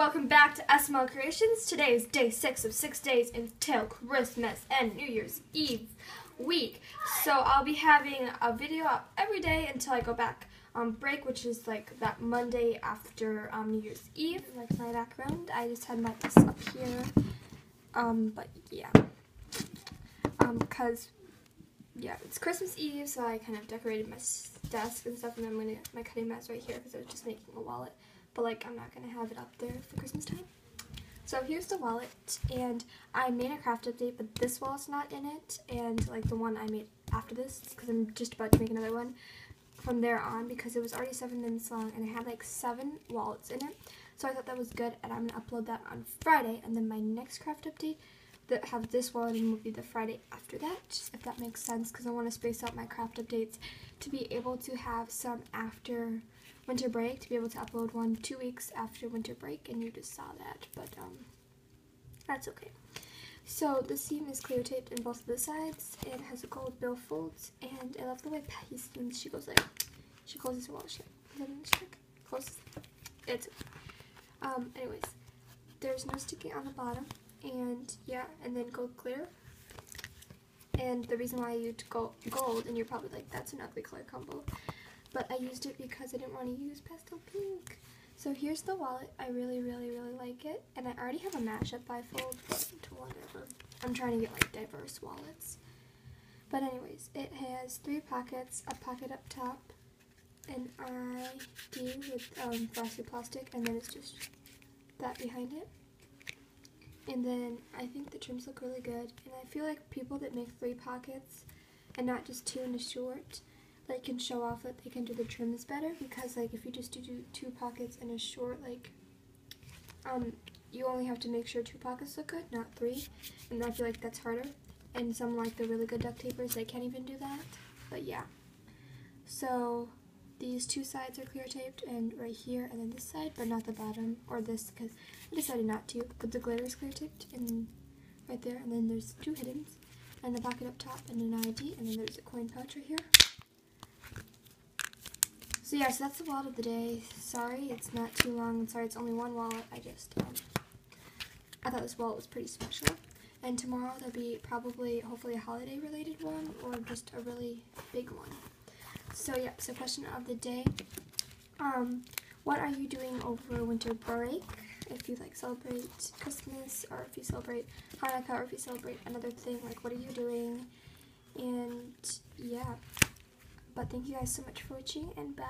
welcome back to SML Creations. Today is day six of six days until Christmas and New Year's Eve week. So I'll be having a video up every day until I go back on break, which is like that Monday after um, New Year's Eve. Like my background, I just had my desk up here. Um, but yeah, um, because yeah, it's Christmas Eve, so I kind of decorated my desk and stuff, and I'm gonna my cutting mats right here because I was just making a wallet but like I'm not going to have it up there for Christmas time. So here's the wallet, and I made a craft update, but this wallet's not in it, and like the one I made after this, because I'm just about to make another one from there on, because it was already seven minutes long, and I had like seven wallets in it, so I thought that was good, and I'm going to upload that on Friday, and then my next craft update that have this wallet in will be the Friday after that, if that makes sense, because I want to space out my craft updates to be able to have some after winter break to be able to upload one two weeks after winter break, and you just saw that, but um, that's okay. So the seam is clear taped in both of the sides. It has a gold bill folds, and I love the way Patty seams. She goes like, she closes her wallet then she like closes. It's um. Anyways, there's no sticking on the bottom, and yeah, and then gold clear. And the reason why I used gold, gold, and you're probably like, that's an ugly color combo but I used it because I didn't want to use pastel pink. So here's the wallet. I really, really, really like it. And I already have a mashup bifold, but whatever. I'm trying to get like diverse wallets. But anyways, it has three pockets, a pocket up top, an ID with um, frosted plastic, and then it's just that behind it. And then I think the trims look really good. And I feel like people that make three pockets and not just two in a short like can show off that they can do the trims better. Because like if you just do two pockets and a short like um you only have to make sure two pockets look good not three. And I feel like that's harder. And some like the really good duct tapers they can't even do that. But yeah. So these two sides are clear taped and right here and then this side but not the bottom or this because I decided not to but the glitter is clear taped and right there and then there's two hiddens and the pocket up top and an ID and then there's a coin pouch right here so yeah, so that's the wallet of the day. Sorry, it's not too long. sorry, it's only one wallet. I just, um, I thought this wallet was pretty special. And tomorrow there'll be probably, hopefully a holiday related one or just a really big one. So yeah, so question of the day. Um, what are you doing over winter break? If you like celebrate Christmas or if you celebrate Hanukkah or if you celebrate another thing, like what are you doing? And yeah. But thank you guys so much for watching and bye.